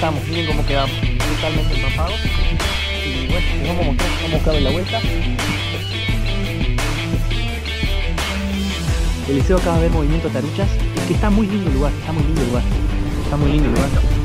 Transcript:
estamos, miren cómo quedamos, totalmente empapados. Y bueno, vamos a mostrar cómo cabe la vuelta. El acaba de ver movimiento taruchas, es que está muy lindo el lugar, está muy lindo el lugar, está muy lindo el lugar.